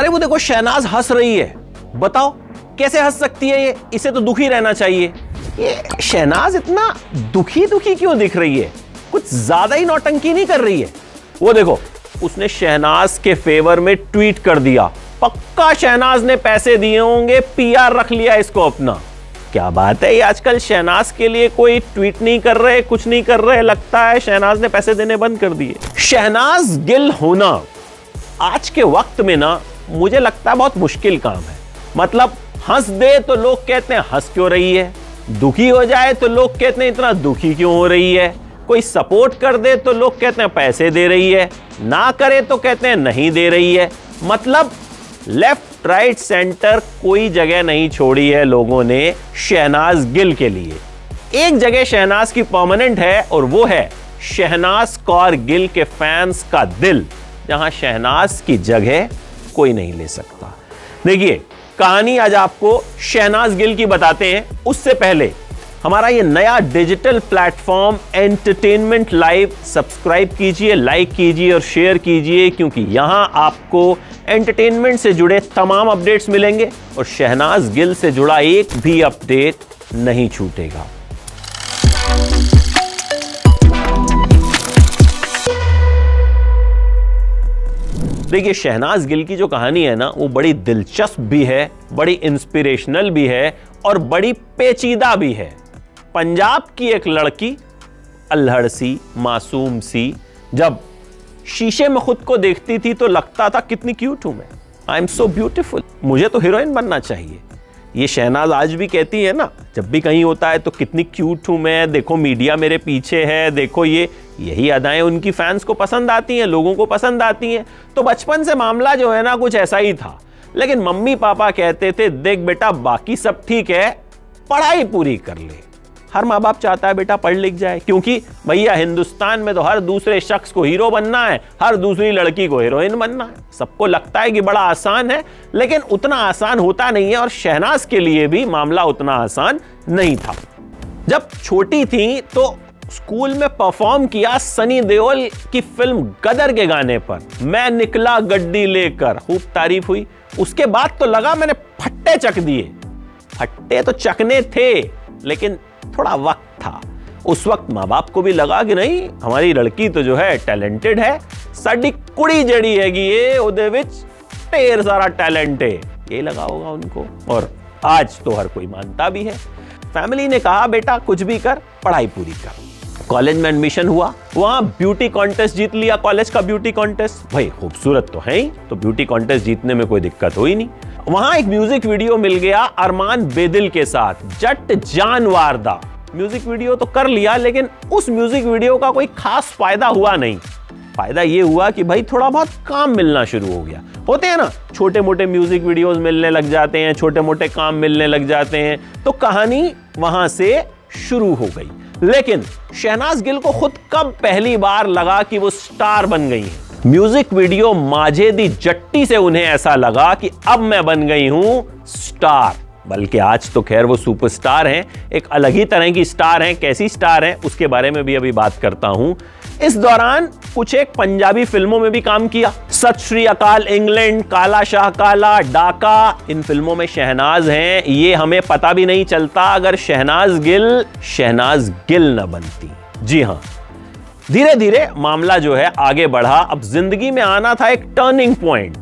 अरे वो देखो, शहनाज हंस रही है। बताओ, कैसे हंस सकती है ये? इसे तो दुखी रहना चाहिए। ये शहनाज इतना दुखी दुखी क्यों दिख रही है? कुछ ज़्यादा ही नौटंकी नहीं कर रही है। वो देखो, उसने शहनाज के फेवर में ट्वीट कर दिया। पक्का शहनाज ने पैसे दिए होंगे, पीआर रख लिया इसको अपना। क्या बात है ये? आजकल शहनाज के लिए कोई ट्वीट नहीं कर रहे, कुछ नहीं कर रहे, लगता है शहनाज ने पैसे देने बंद कर दिए। शहनाज गिल होना, आज के वक्त में ना मुझे लगता है बहुत मुश्किल काम है। मतलब हंस दे तो लोग कहते हैं, हंस क्यों रही है? दुखी हो जाए तो लोग कहते हैं, इतना दुखी क्यों हो रही है? कोई सपोर्ट कर दे तो लोग कहते हैं, पैसे दे रही है। ना करे तो कहते हैं, नहीं दे रही है। मतलब लेफ़्ट राइट सेंटर कोई जगह नहीं छोड़ी है लोगों ने शहनाज गिल के लिए। एक जगह शहनाज की परमानेंट है और वो है शहनाज कौर गिल के फैंस का दिल, जहाँ शहनाज की जगह कोई नहीं ले सकता। देखिए, कहानी आज आपको शहनाज गिल की बताते हैं। उससे पहले, हमारा ये नया digital platform entertainment live subscribe कीजिए लाइक कीजिए और शेयर कीजिए, क्योंकि यहाँ आपको एंटरटेनमेंट से जुड़े तमाम अपडेट्स मिलेंगे और शहनाज गिल से जुड़ा एक भी अपडेट नहीं छूटेगा। देखिए शहनाज गिल की जो कहानी है ना, वो बड़ी दिलचस्प भी है, बड़ी इंस्पिरेशनल भी है और बड़ी पेचीदा भी है। पंजाब की एक लड़की, अल्हड़ सी, मासूम सी, जब शीशे में खुद को देखती थी तो लगता था कितनी क्यूट हूँ मैं। आई एम सो ब्यूटिफुल मुझे तो हीरोइन बनना चाहिए। ये शहनाज आज भी कहती है ना, जब भी कहीं होता है तो कितनी क्यूट हूँ मैं, देखो मीडिया मेरे पीछे है, देखो ये यही अदाएँ उनकी फैंस को पसंद आती हैं, लोगों को पसंद आती हैं। तो बचपन से मामला जो है ना, कुछ ऐसा ही था। लेकिन मम्मी पापा कहते थे, देख बेटा, बाकी सब ठीक है, पढ़ाई पूरी कर ले। हर माँ बाप चाहता है बेटा पढ़ लिख जाए, क्योंकि भैया, हिंदुस्तान में तो हर दूसरे शख्स को हीरो बनना है, हर दूसरी लड़की को हीरोइन बनना है। सबको लगता है कि बड़ा आसान है, लेकिन उतना आसान होता नहीं है और शहनाज के लिए भी मामला उतना आसान नहीं था। जब छोटी थी तो स्कूल में परफॉर्म किया सनी देओल की फ़िल्म गदर के गाने पर। मैं निकला गड्डी लेकर, खूब तारीफ़ हुई। उसके बाद तो लगा मैंने फट्टे चक दिए। फट्टे तो चकने थे, लेकिन थोड़ा वक्त था। उस वक्त माँ बाप को भी लगा कि नहीं, हमारी लड़की तो जो है टैलेंटेड है। साड़ी कुड़ी जड़ी हैगी ये वो ढेर सारा टैलेंट है। ये लगा होगा उनको। और आज तो हर कोई मानता भी है। फैमिली ने कहा, बेटा, कुछ भी कर, पढ़ाई पूरी कर। कॉलेज में एडमिशन हुआ, वहाँ ब्यूटी कॉन्टेस्ट जीत लिया, कॉलेज का ब्यूटी कॉन्टेस्ट भाई, खूबसूरत तो है ही तो ब्यूटी कॉन्टेस्ट जीतने में कोई दिक्कत हुई नहीं। वहाँ एक म्यूज़िक वीडियो मिल गया अरमान बेदिल के साथ, जट जान वारदा म्यूज़िक वीडियो तो कर लिया, लेकिन उस म्यूज़िक वीडियो का कोई खास फ़ायदा हुआ नहीं। फ़ायदा ये हुआ कि भाई, थोड़ा बहुत काम मिलना शुरू हो गया। होते हैं ना छोटे मोटे म्यूज़िक वीडियोस मिलने लग जाते हैं छोटे मोटे काम मिलने लग जाते हैं तो कहानी वहाँ से शुरू हो गई। लेकिन शहनाज गिल को खुद कब पहली बार लगा कि वो स्टार बन गई है? म्यूज़िक वीडियो माजेदी जट्टी से उन्हें ऐसा लगा कि अब मैं बन गई हूँ स्टार। बल्कि आज तो खैर वो सुपरस्टार हैं, एक अलग ही तरह की स्टार हैं, कैसी स्टार हैं, उसके बारे में भी अभी बात करता हूँ। इस दौरान कुछ एक पंजाबी फ़िल्मों में भी काम किया। सत श्री अकाल इंग्लैंड, काला शाह, काला डाका, इन फ़िल्मों में शहनाज हैं। ये हमें पता भी नहीं चलता अगर शहनाज गिल शहनाज गिल न बनती। जी हाँ धीरे धीरे मामला जो है आगे बढ़ा। अब ज़िंदगी में आना था एक टर्निंग पॉइंट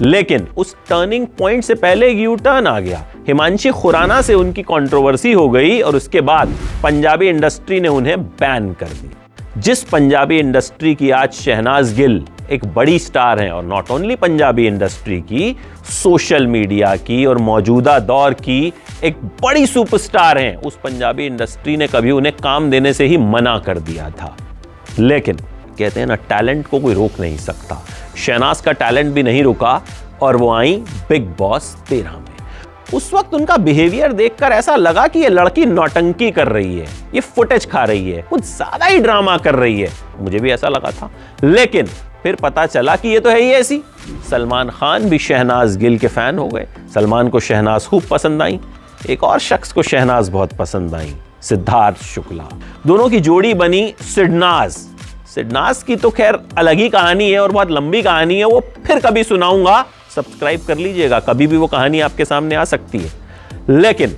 लेकिन उस टर्निंग पॉइंट से पहले यू टर्न आ गया। हिमांशी खुराना से उनकी कंट्रोवर्सी हो गई और उसके बाद पंजाबी इंडस्ट्री ने उन्हें बैन कर दिया जिस पंजाबी इंडस्ट्री की आज शहनाज गिल एक बड़ी स्टार हैं, और नॉट ओनली पंजाबी इंडस्ट्री की सोशल मीडिया की और मौजूदा दौर की एक बड़ी सुपरस्टार हैं, उस पंजाबी इंडस्ट्री ने कभी उन्हें काम देने से ही मना कर दिया था। लेकिन, कहते हैं ना टैलेंट को कोई रोक नहीं सकता। शहनाज का टैलेंट भी नहीं रुका, और वो आई बिग बॉस तेरह उस वक्त उनका बिहेवियर देखकर ऐसा लगा कि ये लड़की नौटंकी कर रही है, ये फुटेज खा रही है, कुछ ज़्यादा ही ड्रामा कर रही है। मुझे भी ऐसा लगा था। लेकिन फिर पता चला कि ये तो है ही ऐसी। सलमान खान भी शहनाज गिल के फ़ैन हो गए। सलमान को शहनाज खूब पसंद आई। एक और शख्स को शहनाज बहुत पसंद आई, सिद्धार्थ शुक्ला। दोनों की जोड़ी बनी सिडनाज। सिडनाज की तो खैर अलग ही कहानी है और बहुत लंबी कहानी है, वो फिर कभी सुनाऊँगा। सब्सक्राइब कर लीजिएगा, कभी भी वो कहानी आपके सामने आ सकती है। लेकिन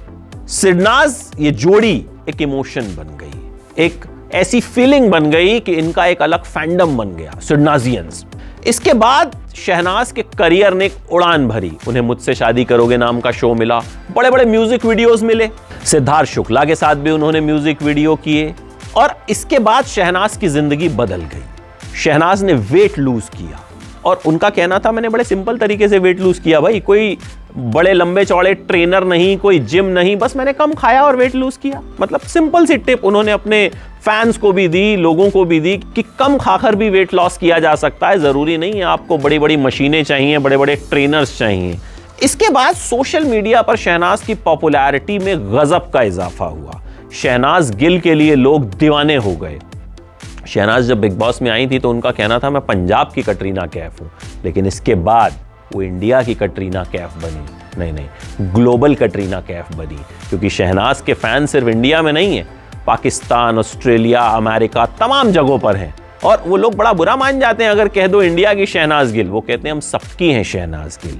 सिडनाज, ये जोड़ी एक इमोशन बन गई, एक ऐसी फीलिंग बन गई कि इनका एक अलग फैंडम बन गया, सिडनाजियंस। इसके बाद शहनाज के करियर ने एक उड़ान भरी, उन्हें मुझसे शादी करोगे नाम का शो मिला बड़े बड़े म्यूज़िक वीडियोस मिले। सिद्धार्थ शुक्ला के साथ भी उन्होंने म्यूज़िक वीडियो किए, और इसके बाद शहनाज की ज़िंदगी बदल गई। शहनाज ने वेट लूज किया और उनका कहना था, मैंने बड़े सिंपल तरीके से वेट लूज किया भाई। कोई बड़े लंबे चौड़े ट्रेनर नहीं, कोई जिम नहीं, बस मैंने कम खाया और वेट लूज किया। मतलब सिंपल सी टिप उन्होंने अपने फैंस को भी दी, लोगों को भी दी कि कम खाकर भी वेट लॉस किया जा सकता है। ज़रूरी नहीं है, आपको बड़ी बड़ी मशीनें चाहिए बड़े बड़े ट्रेनर्स चाहिए। इसके बाद सोशल मीडिया पर शहनाज की पॉपुलैरिटी में गजब का इजाफा हुआ। शहनाज गिल के लिए लोग दीवाने हो गए। शहनाज जब बिग बॉस में आई थी तो उनका कहना था, मैं पंजाब की कटरीना कैफ हूँ। लेकिन इसके बाद वो इंडिया की कटरीना कैफ बनी। नहीं नहीं, ग्लोबल कटरीना कैफ बनी, क्योंकि शहनाज के फ़ैन सिर्फ़ इंडिया में नहीं है, पाकिस्तान, ऑस्ट्रेलिया, अमेरिका, तमाम जगहों पर हैं। और वो लोग बड़ा बुरा मान जाते हैं, अगर कह दो इंडिया की शहनाज गिल। वो कहते हैं, हम सबकी हैं शहनाज गिल।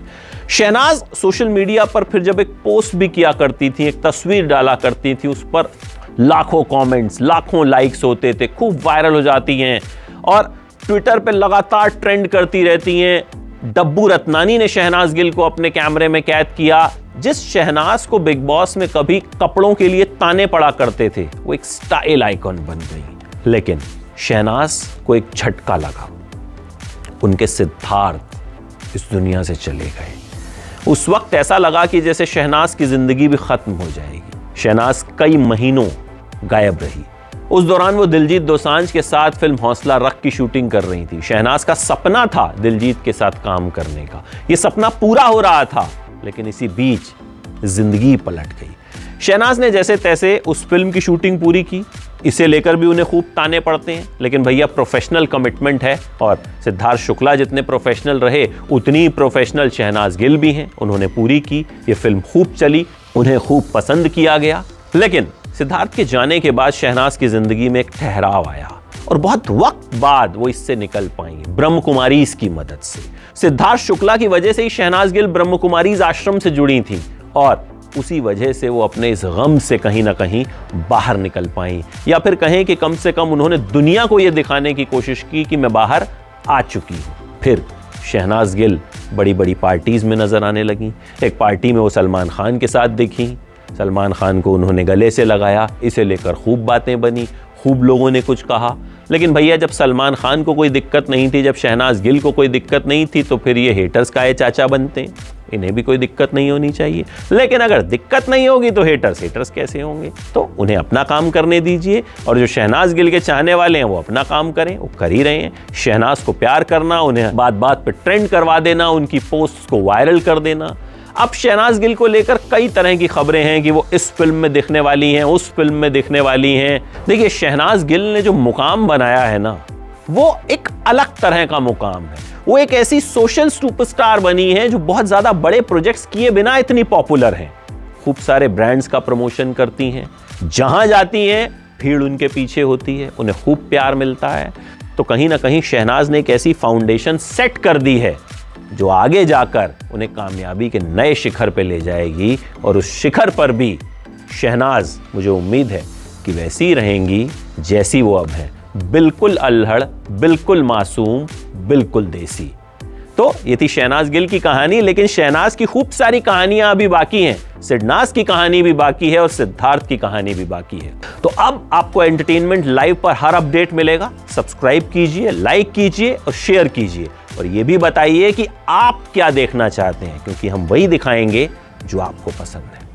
शहनाज सोशल मीडिया पर फिर जब एक पोस्ट भी किया करती थी, एक तस्वीर डाला करती थी, उस पर लाखों कमेंट्स लाखों लाइक्स होते थे, खूब वायरल हो जाती हैं। और ट्विटर पे लगातार ट्रेंड करती रहती हैं। डब्बू रत्नानी ने शहनाज गिल को अपने कैमरे में कैद किया, जिस शहनाज को बिग बॉस में कभी कपड़ों के लिए ताने पड़ा करते थे, वो एक स्टाइल आइकॉन बन गई। लेकिन शहनाज को एक झटका लगा। उनके सिद्धार्थ इस दुनिया से चले गए। उस वक्त ऐसा लगा कि जैसे शहनाज की ज़िंदगी भी खत्म हो जाएगी। शहनाज कई महीनों गायब रही। उस दौरान वो दिलजीत दोसांझ के साथ फ़िल्म हौसला रख की शूटिंग कर रही थी। शहनाज का सपना था दिलजीत के साथ काम करने का। ये सपना पूरा हो रहा था, लेकिन इसी बीच ज़िंदगी पलट गई। शहनाज ने जैसे तैसे उस फ़िल्म की शूटिंग पूरी की। इसे लेकर भी उन्हें खूब ताने पड़ते हैं, लेकिन भैया प्रोफेशनल कमिटमेंट है और सिद्धार्थ शुक्ला जितने प्रोफेशनल रहे, उतनी प्रोफेशनल शहनाज गिल भी हैं। उन्होंने पूरी की, ये फ़िल्म खूब चली, उन्हें खूब पसंद किया गया। लेकिन सिद्धार्थ के जाने के बाद शहनाज की ज़िंदगी में एक ठहराव आया और बहुत वक्त बाद वो इससे निकल पाई ब्रह्म कुमारी की मदद से। सिद्धार्थ शुक्ला की वजह से ही शहनाज गिल ब्रह्म कुमारी आश्रम से जुड़ी थी और उसी वजह से वो अपने इस गम से कहीं ना कहीं बाहर निकल पाई। या फिर कहें कि कम से कम उन्होंने दुनिया को यह दिखाने की कोशिश की कि मैं बाहर आ चुकी हूँ। फिर शहनाज गिल बड़ी बड़ी पार्टीज़ में नज़र आने लगी। एक पार्टी में वो सलमान खान के साथ दिखी। सलमान खान को उन्होंने गले से लगाया, इसे लेकर खूब बातें बनी, खूब लोगों ने कुछ कहा। लेकिन भैया, जब सलमान खान को कोई दिक्कत नहीं थी, जब शहनाज गिल को कोई दिक्कत नहीं थी तो फिर ये हेटर्स का ये चाचा बनते हैं। इन्हें भी कोई दिक्कत नहीं होनी चाहिए। लेकिन अगर दिक्कत नहीं होगी तो हेटर्स हेटर्स कैसे होंगे? तो उन्हें अपना काम करने दीजिए, और जो शहनाज गिल के चाहने वाले हैं, वो अपना काम करें, वो कर ही रहे हैं। शहनाज को प्यार करना, उन्हें बात बात पर ट्रेंड करवा देना, उनकी पोस्ट को वायरल कर देना। अब शहनाज गिल को लेकर कई तरह की खबरें हैं कि वो इस फ़िल्म में दिखने वाली हैं, उस फ़िल्म में दिखने वाली हैं। देखिए, शहनाज गिल ने जो मुकाम बनाया है ना, वो एक अलग तरह का मुकाम है। वो एक ऐसी सोशल सुपरस्टार बनी है जो बहुत ज़्यादा बड़े प्रोजेक्ट्स किए बिना इतनी पॉपुलर है। खूब सारे ब्रांड्स का प्रमोशन करती हैं। जहाँ जाती हैं, भीड़ उनके पीछे होती है, उन्हें खूब प्यार मिलता है। तो कहीं ना कहीं शहनाज ने एक ऐसी फाउंडेशन सेट कर दी है जो आगे जाकर उन्हें कामयाबी के नए शिखर पर ले जाएगी और उस शिखर पर भी शहनाज, मुझे उम्मीद है कि वैसी रहेंगी जैसी वो अब हैं। बिल्कुल अल्हड़, बिल्कुल मासूम, बिल्कुल देसी। तो ये थी शहनाज गिल की कहानी, लेकिन शहनाज की खूब सारी कहानियाँ अभी बाकी हैं। सिडनास की कहानी भी बाकी है और सिद्धार्थ की कहानी भी बाकी है। तो अब आपको एंटरटेनमेंट लाइव पर हर अपडेट मिलेगा। सब्सक्राइब कीजिए, लाइक कीजिए और शेयर कीजिए। और ये भी बताइए कि आप क्या देखना चाहते हैं, क्योंकि हम वही दिखाएँगे जो आपको पसंद है।